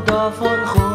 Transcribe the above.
大风和。